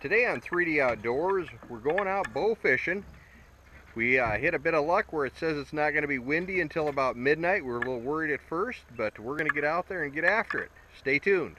Today on 3D Outdoors, we're going out bow fishing. We uh, hit a bit of luck where it says it's not going to be windy until about midnight. We were a little worried at first, but we're going to get out there and get after it. Stay tuned.